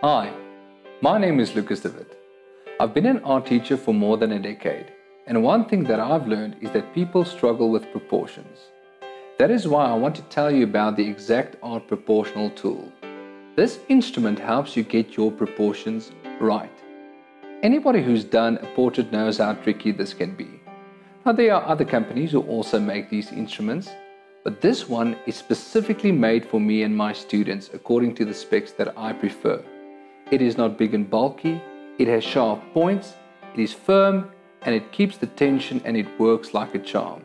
Hi, my name is Lucas de Wit. I've been an art teacher for more than a decade, and one thing that I've learned is that people struggle with proportions. That is why I want to tell you about the Exact Art Proportional tool. This instrument helps you get your proportions right. Anybody who's done a portrait knows how tricky this can be. Now there are other companies who also make these instruments, but this one is specifically made for me and my students according to the specs that I prefer. It is not big and bulky, it has sharp points, it is firm, and it keeps the tension and it works like a charm.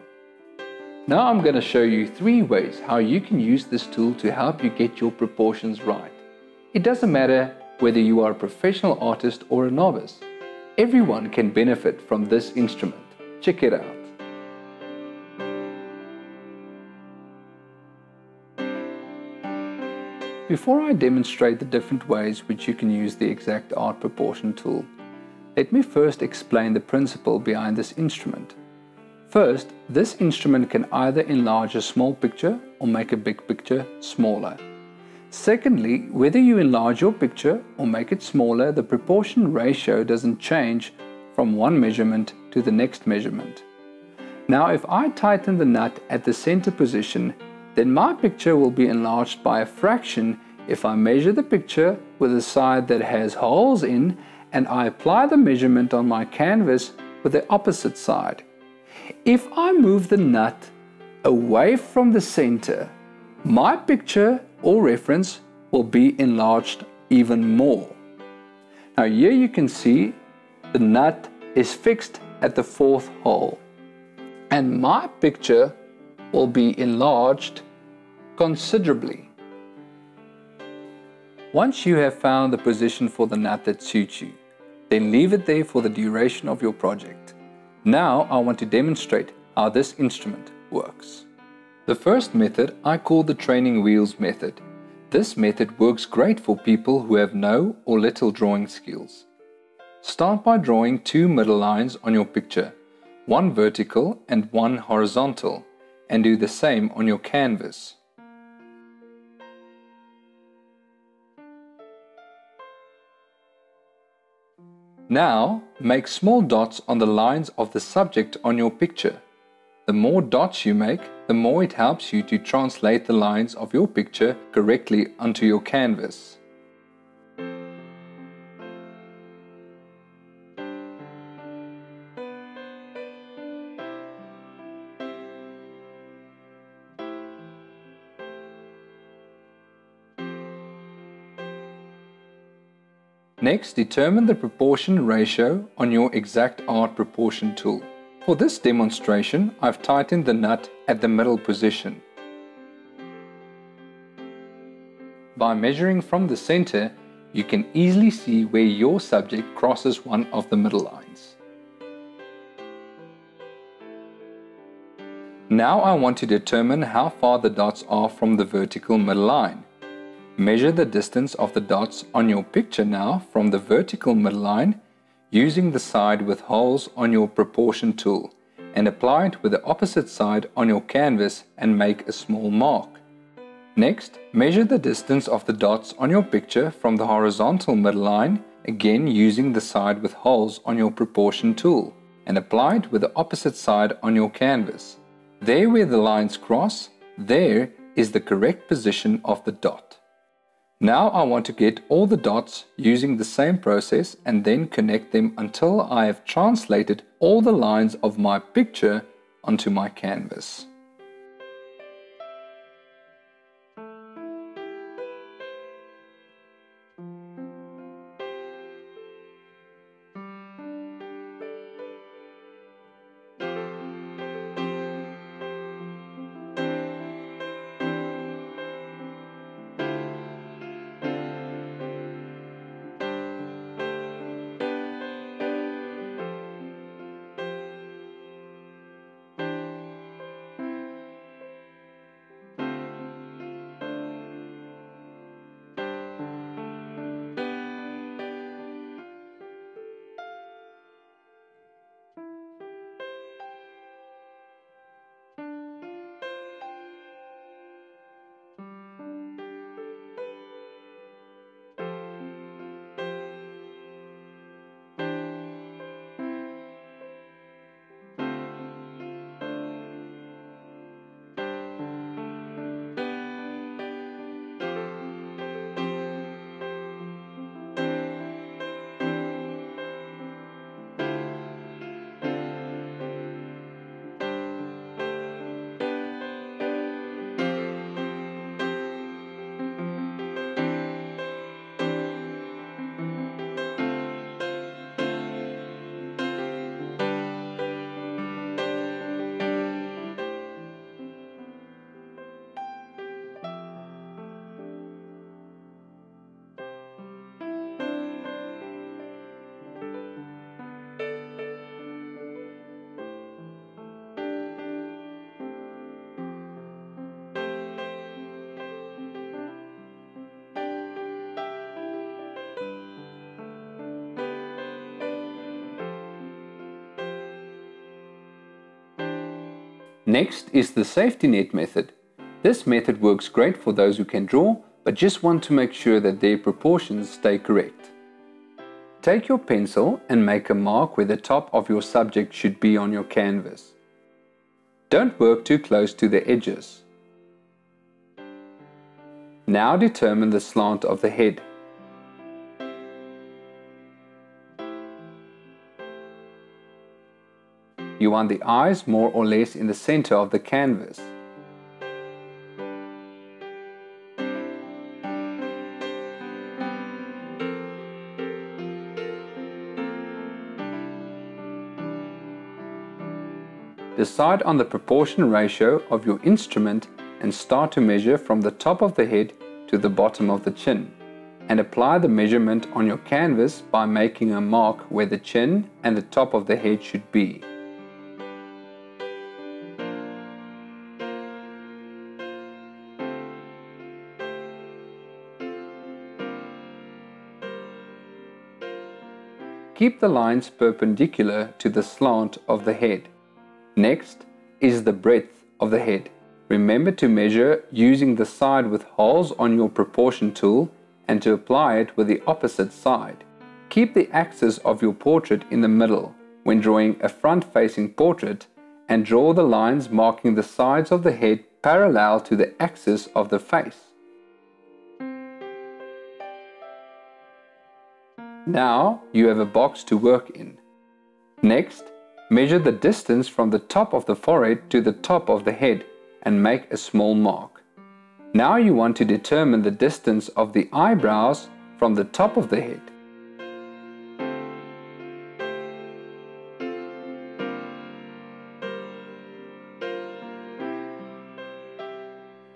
Now I'm going to show you three ways how you can use this tool to help you get your proportions right. It doesn't matter whether you are a professional artist or a novice. Everyone can benefit from this instrument. Check it out. Before I demonstrate the different ways which you can use the Exact Art Proportion tool, let me first explain the principle behind this instrument. First, this instrument can either enlarge a small picture or make a big picture smaller. Secondly, whether you enlarge your picture or make it smaller, the proportion ratio doesn't change from one measurement to the next measurement. Now if I tighten the nut at the center position, then my picture will be enlarged by a fraction if I measure the picture with a side that has holes in and I apply the measurement on my canvas with the opposite side. If I move the nut away from the center, my picture or reference will be enlarged even more. Now here you can see the nut is fixed at the fourth hole and my picture will be enlarged considerably. Once you have found the position for the nut that suits you, then leave it there for the duration of your project. Now I want to demonstrate how this instrument works. The first method I call the training wheels method. This method works great for people who have no or little drawing skills. Start by drawing two middle lines on your picture, one vertical and one horizontal, and do the same on your canvas. Now, make small dots on the lines of the subject on your picture. The more dots you make, the more it helps you to translate the lines of your picture correctly onto your canvas. Next, determine the proportion ratio on your Exact Art Proportion tool. For this demonstration, I've tightened the nut at the middle position. By measuring from the center, you can easily see where your subject crosses one of the middle lines. Now I want to determine how far the dots are from the vertical middle line. Measure the distance of the dots on your picture now from the vertical midline using the side with holes on your proportion tool and apply it with the opposite side on your canvas and make a small mark. Next, measure the distance of the dots on your picture from the horizontal midline again using the side with holes on your proportion tool and apply it with the opposite side on your canvas. There where the lines cross, there is the correct position of the dot. Now I want to get all the dots using the same process and then connect them until I have translated all the lines of my picture onto my canvas. Next is the safety net method. This method works great for those who can draw, but just want to make sure that their proportions stay correct. Take your pencil and make a mark where the top of your subject should be on your canvas. Don't work too close to the edges. Now determine the slant of the head. You want the eyes more or less in the center of the canvas. Decide on the proportion ratio of your instrument and start to measure from the top of the head to the bottom of the chin and apply the measurement on your canvas by making a mark where the chin and the top of the head should be. Keep the lines perpendicular to the slant of the head. Next is the breadth of the head. Remember to measure using the side with holes on your proportion tool and to apply it with the opposite side. Keep the axis of your portrait in the middle when drawing a front-facing portrait and draw the lines marking the sides of the head parallel to the axis of the face. Now you have a box to work in. Next, measure the distance from the top of the forehead to the top of the head and make a small mark. Now you want to determine the distance of the eyebrows from the top of the head.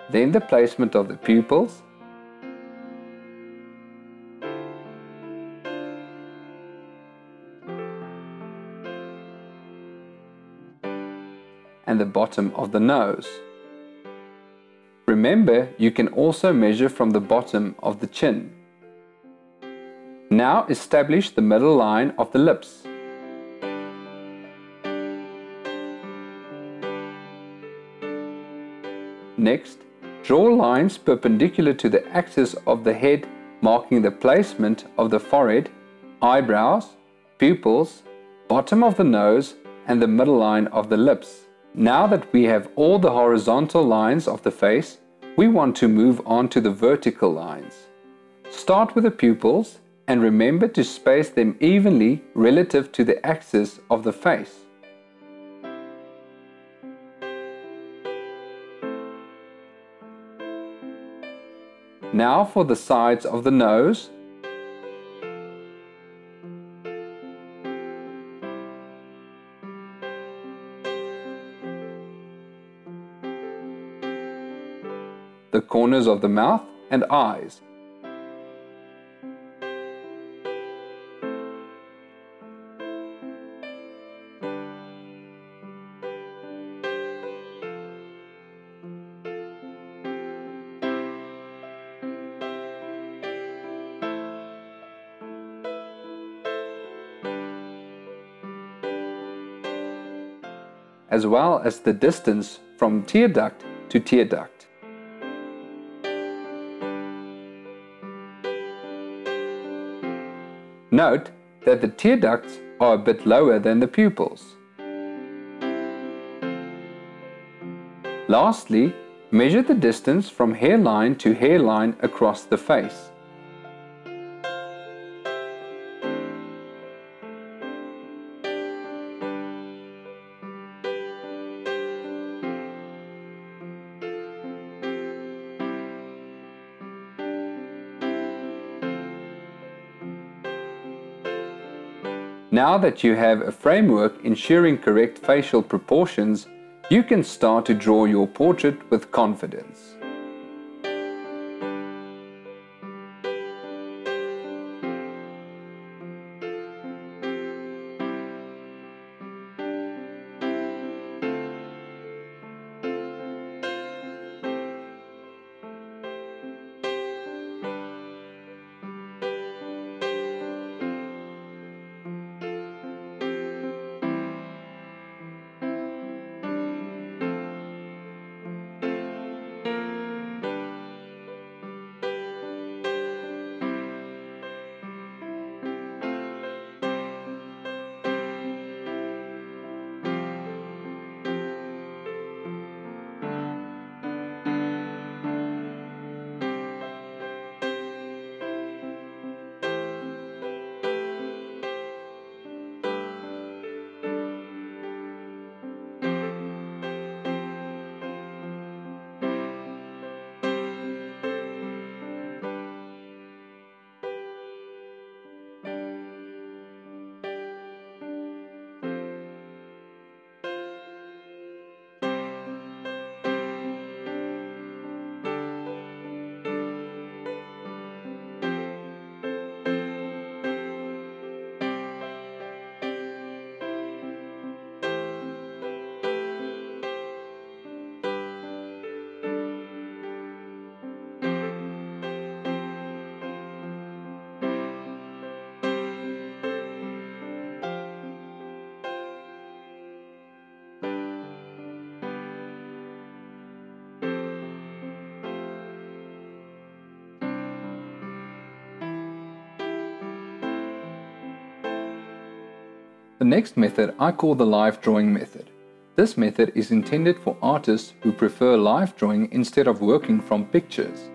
Then the placement of the pupils and the bottom of the nose. Remember, you can also measure from the bottom of the chin. Now establish the middle line of the lips. Next, draw lines perpendicular to the axis of the head marking the placement of the forehead, eyebrows, pupils, bottom of the nose and the middle line of the lips. Now that we have all the horizontal lines of the face, we want to move on to the vertical lines. Start with the pupils and remember to space them evenly relative to the axis of the face. Now for the sides of the nose corners of the mouth and eyes. as well as the distance from tear duct to tear duct. Note that the tear ducts are a bit lower than the pupils. Lastly, measure the distance from hairline to hairline across the face. Now that you have a framework ensuring correct facial proportions, you can start to draw your portrait with confidence. The next method I call the live drawing method. This method is intended for artists who prefer live drawing instead of working from pictures,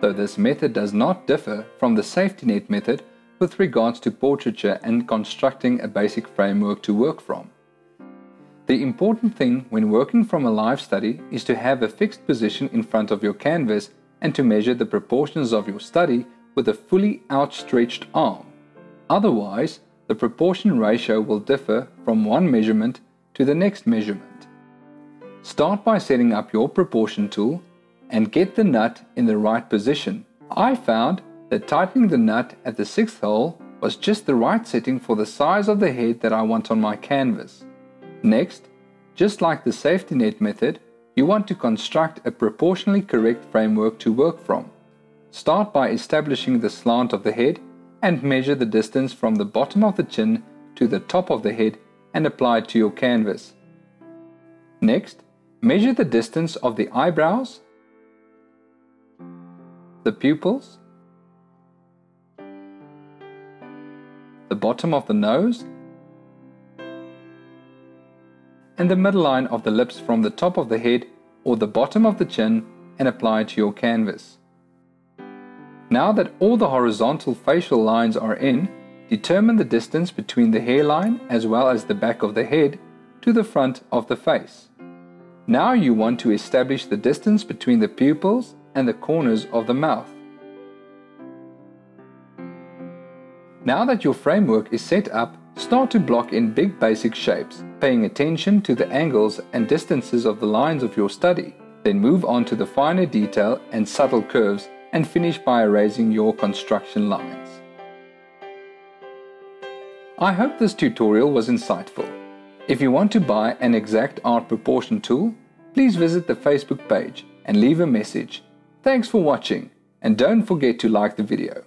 though this method does not differ from the safety net method with regards to portraiture and constructing a basic framework to work from. The important thing when working from a live study is to have a fixed position in front of your canvas and to measure the proportions of your study with a fully outstretched arm. Otherwise, the proportion ratio will differ from one measurement to the next measurement. Start by setting up your proportion tool and get the nut in the right position. I found that tightening the nut at the sixth hole was just the right setting for the size of the head that I want on my canvas. Next, just like the safety net method, you want to construct a proportionally correct framework to work from. Start by establishing the slant of the head and measure the distance from the bottom of the chin to the top of the head and apply it to your canvas. Next, measure the distance of the eyebrows, the pupils, the bottom of the nose, and the midline of the lips from the top of the head or the bottom of the chin and apply it to your canvas. Now that all the horizontal facial lines are in, determine the distance between the hairline as well as the back of the head to the front of the face. Now you want to establish the distance between the pupils and the corners of the mouth. Now that your framework is set up, start to block in big basic shapes, paying attention to the angles and distances of the lines of your study. Then move on to the finer detail and subtle curves and finish by erasing your construction lines. I hope this tutorial was insightful. If you want to buy an exact art proportion tool, please visit the Facebook page and leave a message. Thanks for watching and don't forget to like the video.